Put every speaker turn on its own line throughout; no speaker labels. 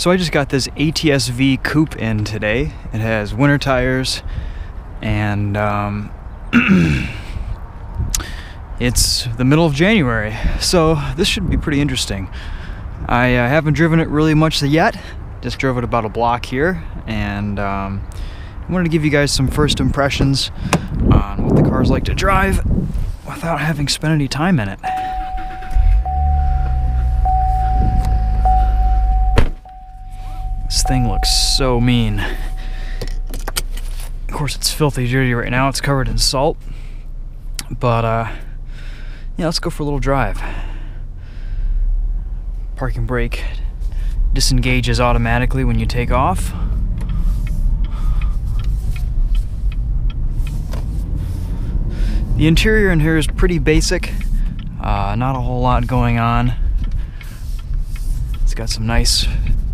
So I just got this ATS-V coupe in today. It has winter tires and um, it's the middle of January. So this should be pretty interesting. I uh, haven't driven it really much yet. Just drove it about a block here and um, I wanted to give you guys some first impressions on what the car's like to drive without having spent any time in it. This thing looks so mean. Of course, it's filthy dirty right now. It's covered in salt. But, uh, yeah, let's go for a little drive. Parking brake disengages automatically when you take off. The interior in here is pretty basic. Uh, not a whole lot going on. It's got some nice,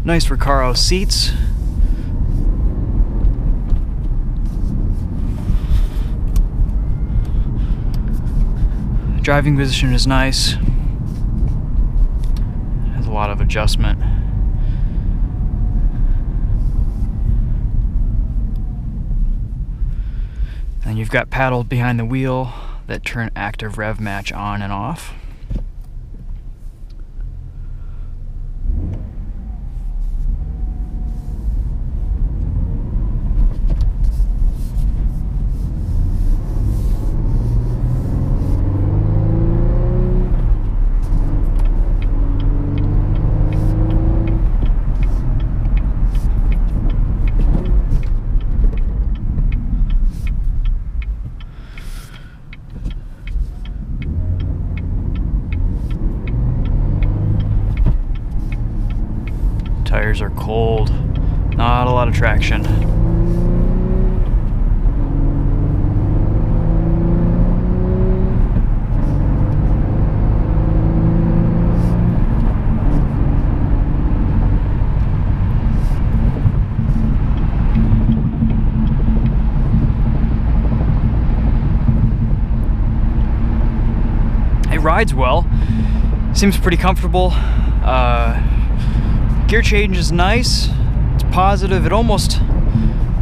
nice Recaro seats. Driving position is nice. Has a lot of adjustment. And you've got paddles behind the wheel that turn active rev match on and off. Tires are cold. Not a lot of traction. It rides well. Seems pretty comfortable. Uh, Gear change is nice. It's positive. It almost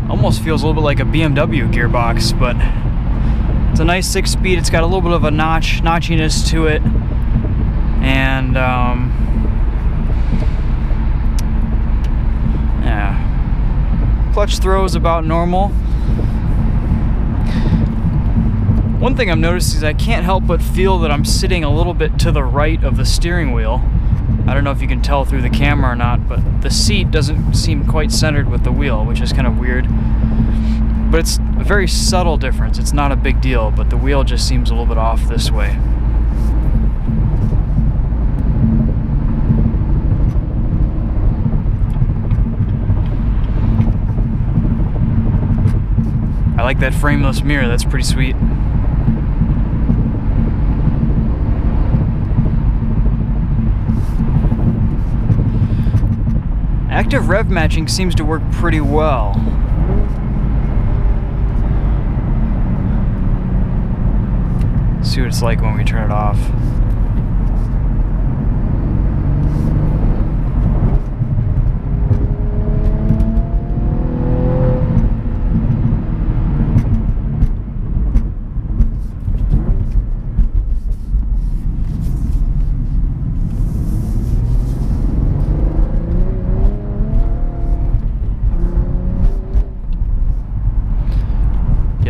almost feels a little bit like a BMW gearbox, but it's a nice six speed. It's got a little bit of a notch notchiness to it, and um, yeah, clutch throw is about normal. One thing I've noticed is I can't help but feel that I'm sitting a little bit to the right of the steering wheel. I don't know if you can tell through the camera or not, but the seat doesn't seem quite centered with the wheel, which is kind of weird. But it's a very subtle difference. It's not a big deal, but the wheel just seems a little bit off this way. I like that frameless mirror, that's pretty sweet. Active rev matching seems to work pretty well. See what it's like when we turn it off.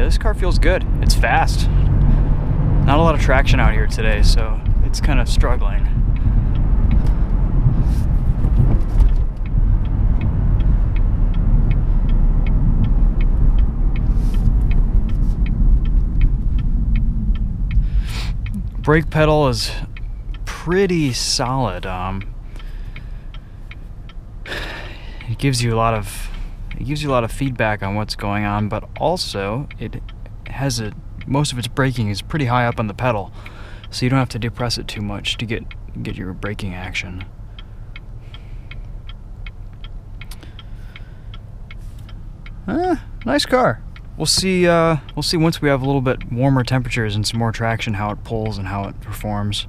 Yeah, this car feels good. It's fast. Not a lot of traction out here today, so it's kind of struggling. Brake pedal is pretty solid. Um, it gives you a lot of it gives you a lot of feedback on what's going on, but also it has a most of its braking is pretty high up on the pedal, so you don't have to depress it too much to get get your braking action. Eh, nice car. We'll see. Uh, we'll see once we have a little bit warmer temperatures and some more traction how it pulls and how it performs.